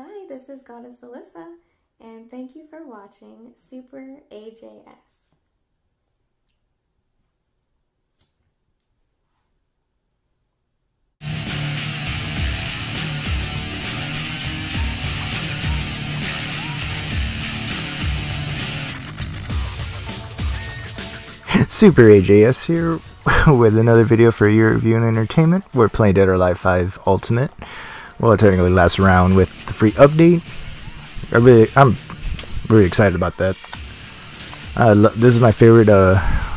Hi, this is Goddess Alyssa, and thank you for watching Super AJS. Super AJS here with another video for your review and entertainment. We're playing Dead or Alive 5 Ultimate. Well, technically last round with the free update. I really, I'm really excited about that. This is my favorite, uh,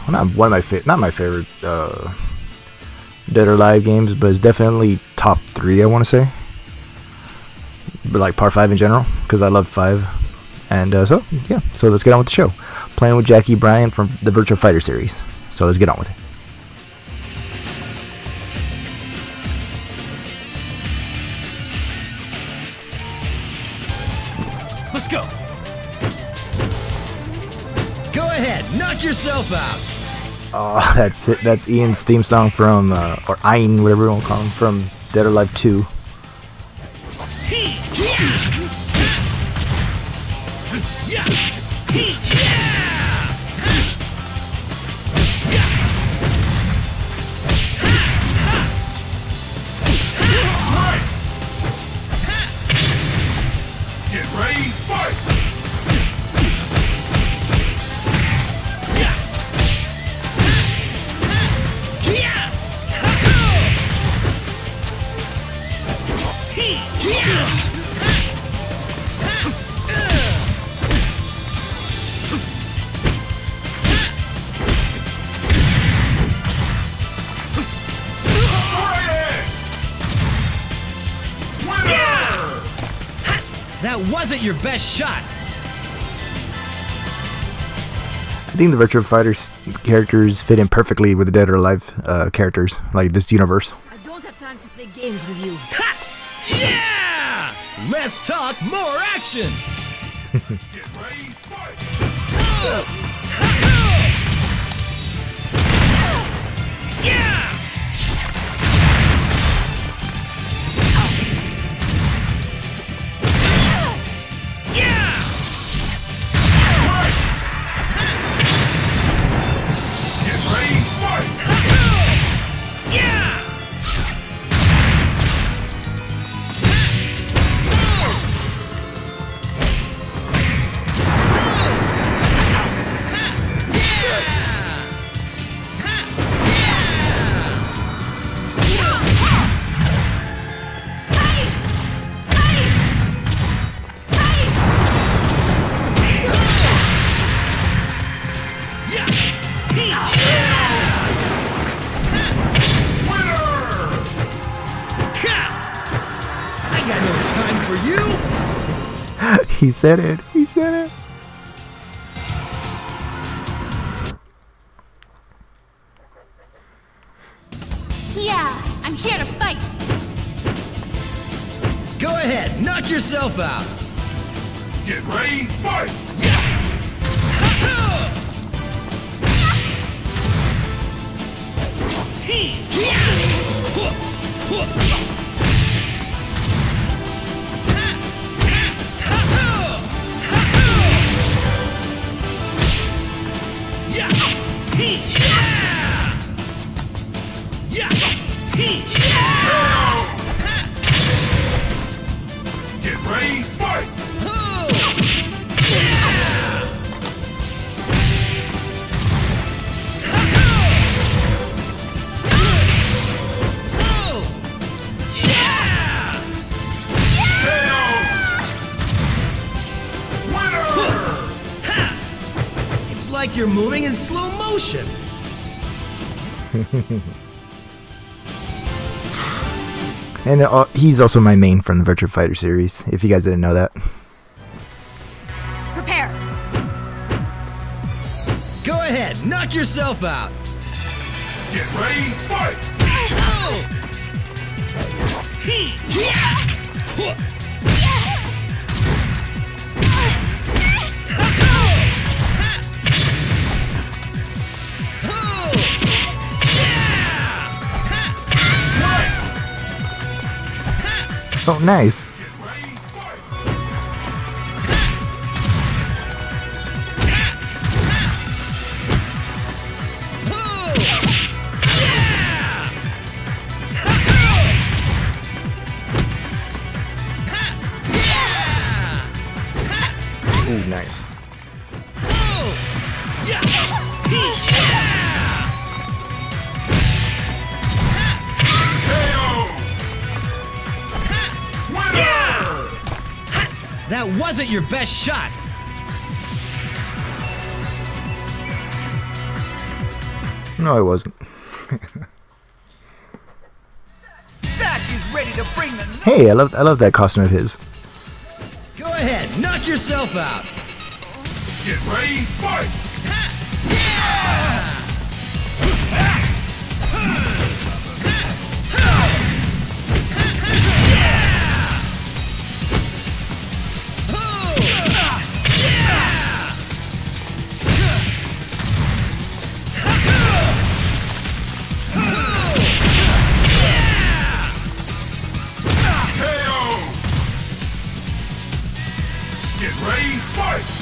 well, not one of my favorite, not my favorite, uh, Dead or Alive games, but it's definitely top three, I want to say. But like Par 5 in general, because I love 5. And uh, so, yeah, so let's get on with the show. Playing with Jacky Bryant from the Virtua Fighter series. So let's get on with it. Go. Go ahead, knock yourself out. Oh, that's it. That's Ian's theme song from, uh, or Ian, whatever you want to call him, from Dead or Alive 2. Get That wasn't your best shot. I think the Virtua Fighters characters fit in perfectly with the Dead or Alive uh, characters, like this universe. I don't have time to play games with you. Ha! Yeah! Let's talk more action. Get ready, fight! You. he said it. He said it. Yeah, I'm here to fight. Go ahead, knock yourself out. Get ready, fight! Like you're moving in slow motion. And uh, he's also my main from the Virtua Fighter series, if you guys didn't know that. Prepare. Go ahead, knock yourself out. Get ready, fight! Oh, Oh, nice. Ooh, nice. That wasn't your best shot. No, it wasn't. Zack is ready to bring the Hey, I love I love that costume of his. Go ahead, knock yourself out. Get ready, fight! Ready, fight!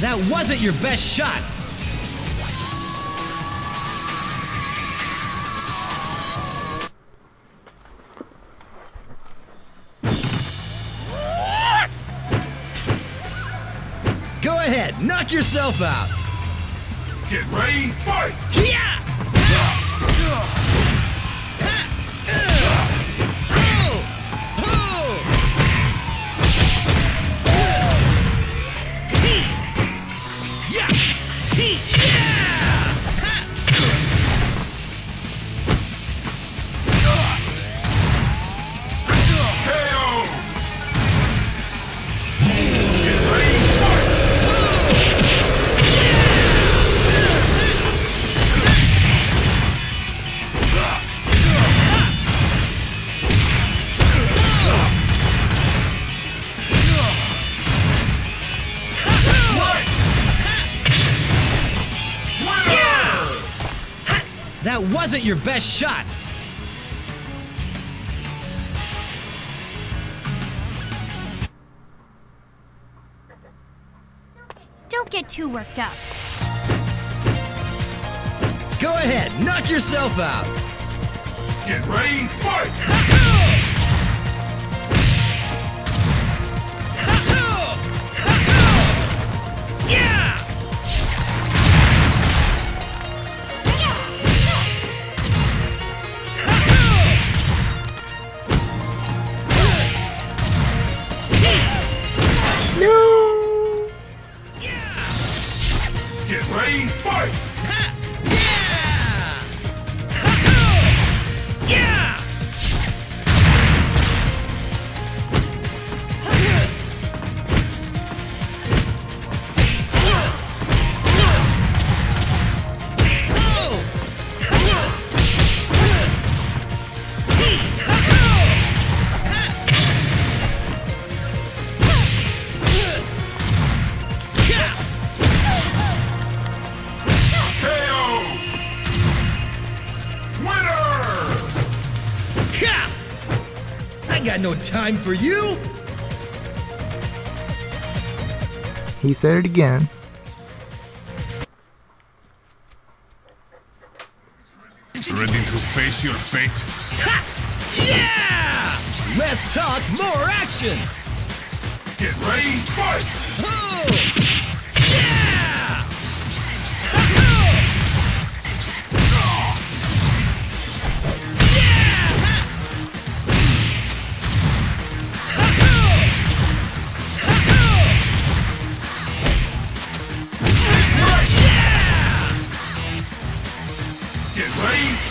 That wasn't your best shot. Go ahead, knock yourself out. Get ready, fight! KO! Your best shot. Don't get too worked up. Go ahead, knock yourself out. Get ready, fight! Get ready, fight! KO! No time for you. He said it again. Ready to face your fate? Yeah! Less talk, more action. Get ready, fight! Oh!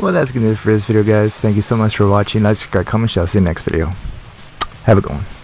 Well, that's gonna do it for this video, guys. Thank you so much for watching. Like, subscribe, comment, share. See you next video. Have a good one.